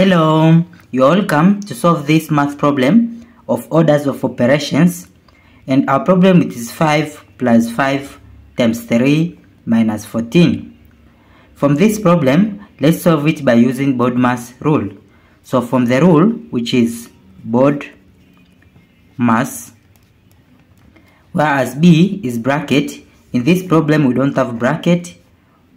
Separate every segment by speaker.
Speaker 1: Hello, you're welcome to solve this math problem of orders of operations and our problem it is 5 plus 5 times 3 minus 14. From this problem, let's solve it by using BODMAS rule. So from the rule which is BODMAS, whereas B is bracket, in this problem we don't have bracket,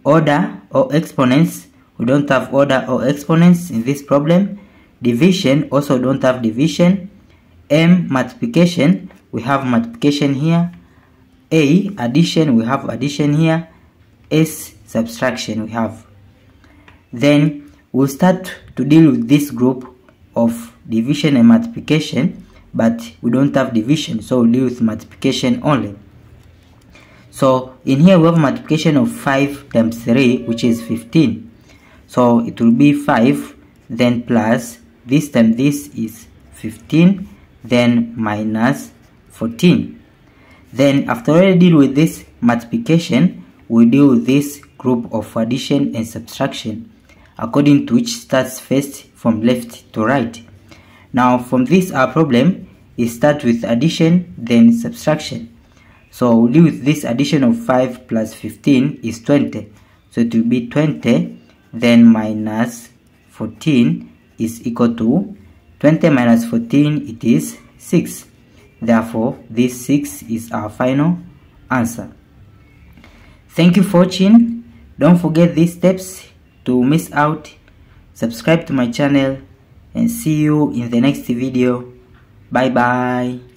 Speaker 1: order or exponents we don't have order or exponents in this problem. Division also don't have division. M multiplication we have multiplication here. A addition we have addition here. S subtraction we have. Then we'll start to deal with this group of division and multiplication but we don't have division so we'll deal with multiplication only. So in here we have multiplication of 5 times 3 which is 15 so it will be 5 then plus this time this is 15 then minus 14 then after I deal with this multiplication we deal with this group of addition and subtraction according to which starts first from left to right. Now from this our problem is start with addition then subtraction. So we'll deal with this addition of 5 plus 15 is 20 so it will be 20 then minus 14 is equal to 20 minus 14 it is 6 therefore this 6 is our final answer. Thank you for watching. Don't forget these steps to miss out. Subscribe to my channel and see you in the next video. Bye bye